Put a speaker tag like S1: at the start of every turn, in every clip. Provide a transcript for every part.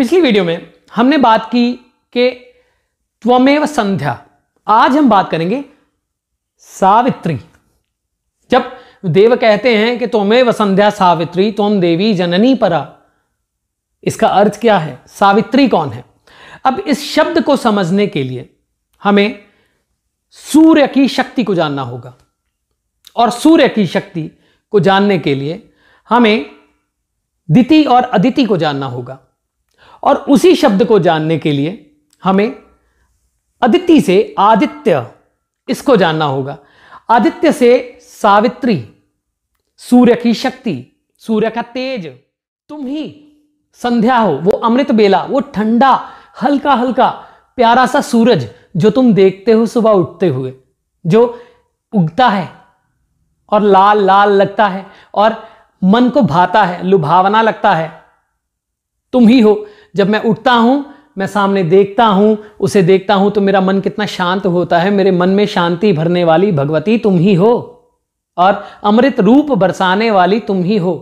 S1: पिछली वीडियो में हमने बात की कि त्वमेव संध्या। आज हम बात करेंगे सावित्री। जब देव कहते हैं कि त्वमेव संध्या सावित्री तुम देवी जननी परा। इसका अर्थ क्या है? सावित्री कौन है? अब इस शब्द को समझने के लिए हमें सूर्य की शक्ति को जानना होगा। और सूर्य की शक्ति को जानने के लिए हमें दिति और अदिति को जानना होगा। और उसी शब्द को जानने के लिए हमें अदिति से आदित्य इसको जानना होगा। आदित्य से सावित्री, सूर्य की शक्ति, सूर्य का तेज, तुम ही संध्या हो, वो अमृत बेला, वो ठंडा हल्का हल्का प्यारा सा सूरज जो तुम देखते हो सुबह उठते हुए, जो उगता है और लाल लाल लगता है और मन को भाता है, लुभावना लगता है, तुम ही हो। जब मैं उठता हूँ, मैं सामने देखता हूँ, उसे देखता हूँ तो मेरा मन कितना शांत होता है। मेरे मन में शांति भरने वाली भगवती तुम ही हो, और अमृत रूप बरसाने वाली तुम ही हो।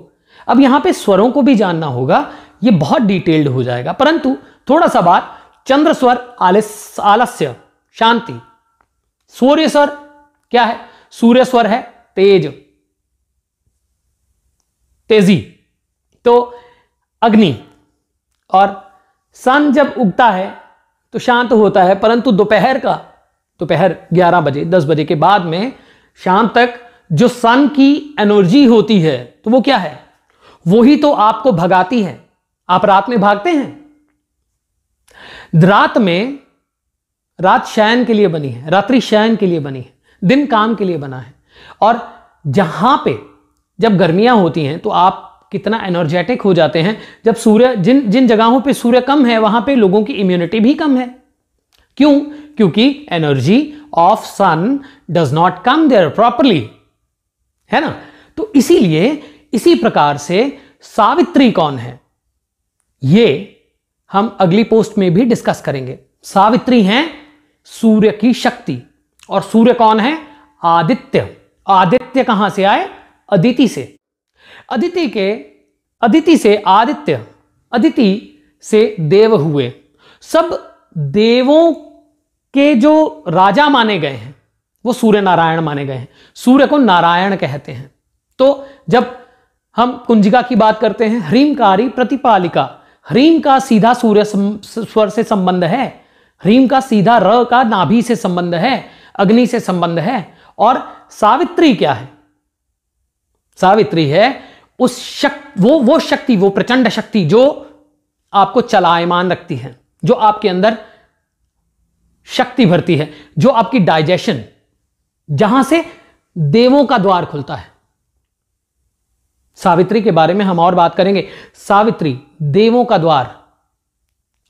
S1: अब यहाँ पे स्वरों को भी जानना होगा, ये बहुत डिटेल्ड हो जाएगा। परंतु थोड़ा सा बात, चंद्र स्वर आलस, आलस्य, शांति। सूर्य स्वर क्या है? सूर्य स्वर है तेज, तेज़ी। तो अग्नि और सन जब उगता है तो शांत होता है, परंतु दोपहर का, दोपहर 11 बजे 10 बजे के बाद में शाम तक जो सन की एनर्जी होती है तो वो क्या है? वही तो आपको भगाती है। आप रात में भागते हैं। रात में, रात शयन के लिए बनी है, रात्रि शयन के लिए बनी है, दिन काम के लिए बना है। और जहाँ पे जब गर्मियाँ होती हैं तो आप कितना एनर्जेटिक हो जाते हैं, जब सूर्य, जिन जिन जगहों पे सूर्य कम है, वहाँ पे लोगों की इम्यूनिटी भी कम है। क्यों? क्योंकि energy of sun does not come there properly है ना? तो इसीलिए इसी प्रकार से सावित्री कौन है? ये हम अगली पोस्ट में भी डिस्कस करेंगे। सावित्री हैं सूर्य की शक्ति, और सूर्य कौन है? आदित्य। आदित्य कहाँ से आए? अदिति से। अदिति के, अदिति से आदित्य, अदिति से देव हुए। सब देवों के जो राजा माने गए हैं, वो सूर्य नारायण माने गए हैं। सूर्य को नारायण कहते हैं। तो जब हम कुंजिका की बात करते हैं, ह्रीमकारी प्रतिपालिका, ह्रीम का सीधा सूर्य स्वर से संबंध है, ह्रीम का सीधा र का नाभि से संबंध है, अग्नि से संबंध है, और सावित्री क्या है? सावित्री है उस शक्ति वो वो शक्ति, वो प्रचंड शक्ति जो आपको चलायमान रखती है, जो आपके अंदर शक्ति भरती है, जो आपकी डाइजेशन, जहाँ से देवों का द्वार खुलता है। सावित्री के बारे में हम और बात करेंगे। सावित्री, देवों का द्वार,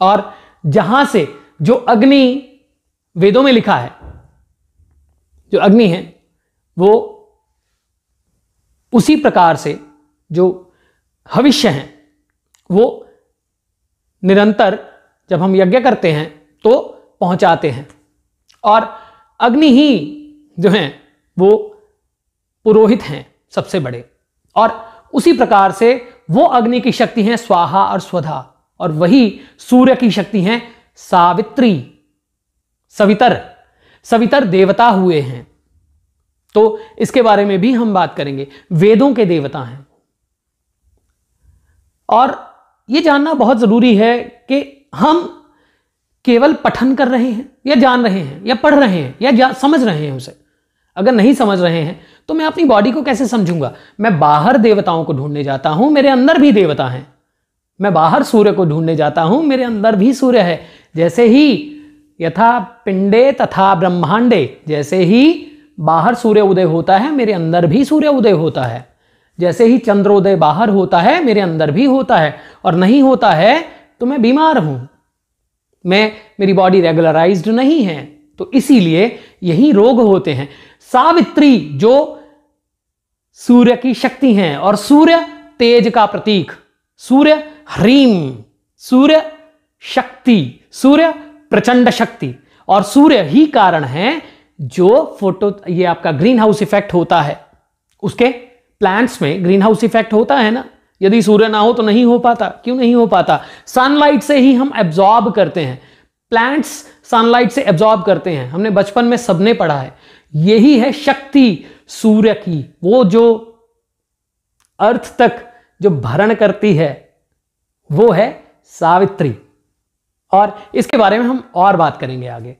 S1: और जहाँ से जो अग्नि वेदों में लिखा है, जो अग्नि है, वो उसी प्रकार से जो भविष्य हैं, वो निरंतर जब हम यज्ञ करते हैं तो पहुंचाते हैं। और अग्नि ही जो हैं, वो पुरोहित हैं सबसे बड़े। और उसी प्रकार से वो अग्नि की शक्ति है स्वाहा और स्वधा, और वही सूर्य की शक्ति है सावित्री, सवितर सवितर देवता हुए हैं। तो इसके बारे में भी हम बात करेंगे। वेदों के देवता हैं। और ये जानना बहुत ज़रूरी है कि हम केवल पठन कर रहे हैं, या जान रहे हैं, या पढ़ रहे हैं, या समझ रहे हैं उसे। अगर नहीं समझ रहे हैं तो मैं अपनी बॉडी को कैसे समझूँगा? मैं बाहर देवताओं को ढूँढने जाता हूँ, मेरे अंदर भी देवता हैं। मैं बाहर सूर्य को ढूँढने जाता हूँ, मेरे अंदर भी सूर्य है। जैसे ही यथा पिंडे तथा ब्रह्मांडे, जैसे ही बाहर सूर्य उदय होता है, मेरे अंदर भी सूर्य उदय होता है। जैसे ही चंद्रोदय बाहर होता है, मेरे अंदर भी होता है, और नहीं होता है तो मैं बीमार हूँ। मैं, मेरी बॉडी रेगुलराइज्ड नहीं है तो इसीलिए यही रोग होते हैं। सावित्री, जो सूर्य की शक्ति हैं, और सूर्य तेज का प्रतीक, सूर्य ह्रीम, सूर्य शक्ति, सूर्य प्रचंड शक्ति, और सूर्य ही कारण है, जो फ़ोटो, ये आपका ग्रीन हाउस इफ़ेक्ट होता है, उसके प्लांट्स में ग्रीन हाउस इफ़ेक्ट होता है ना? यदि सूर्य ना हो तो नहीं हो पाता। क्यों नहीं हो पाता? सनलाइट से ही हम एब्जॉर्ब करते हैं। प्लांट्स सनलाइट से एब्जॉर्ब करते हैं। हमने बचपन में सबने पढ़ा है। यही है शक्ति, सूर्य की। वो जो अर्थ तक जो भरण करती है, वो है सावित्री। और इसके बारे में हम और बात करेंगे आगे।